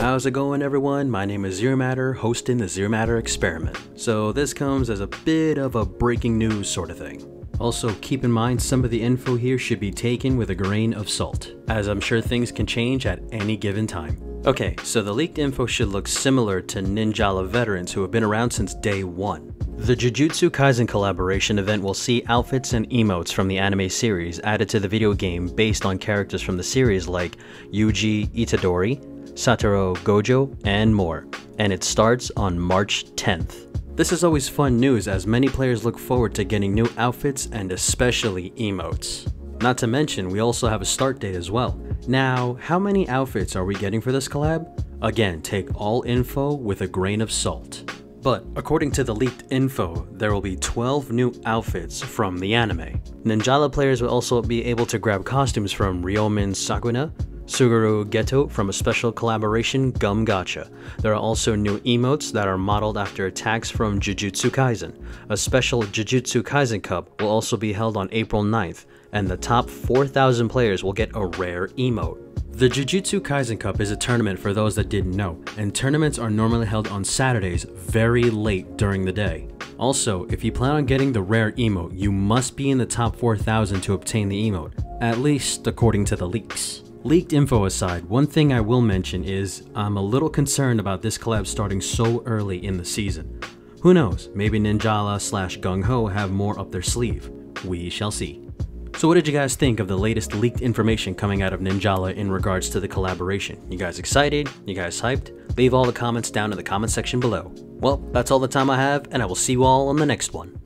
How's it going everyone? My name is Zero Matter, hosting the Zero Matter Experiment. So this comes as a bit of a breaking news sort of thing. Also, keep in mind some of the info here should be taken with a grain of salt, as I'm sure things can change at any given time. Okay, so the leaked info should look similar to Ninjala veterans who have been around since day one. The Jujutsu Kaisen collaboration event will see outfits and emotes from the anime series added to the video game based on characters from the series like Yuji Itadori, Satoru Gojo, and more, and it starts on March 10th. This is always fun news as many players look forward to getting new outfits and especially emotes. Not to mention, we also have a start date as well. Now, how many outfits are we getting for this collab? Again, take all info with a grain of salt. But according to the leaked info, there will be 12 new outfits from the anime. Ninjala players will also be able to grab costumes from Ryomen Sukuna, Suguru Geto from a special collaboration Gum Gacha. There are also new emotes that are modeled after attacks from Jujutsu Kaisen. A special Jujutsu Kaisen Cup will also be held on April 9th, and the top 4,000 players will get a rare emote. The Jujutsu Kaisen Cup is a tournament for those that didn't know, and tournaments are normally held on Saturdays very late during the day. Also, if you plan on getting the rare emote, you must be in the top 4,000 to obtain the emote, at least according to the leaks. Leaked info aside, one thing I will mention is I'm a little concerned about this collab starting so early in the season. Who knows, maybe Ninjala slash GungHo have more up their sleeve. We shall see. So what did you guys think of the latest leaked information coming out of Ninjala in regards to the collaboration? You guys excited? You guys hyped? Leave all the comments down in the comment section below. Well, that's all the time I have, and I will see you all on the next one.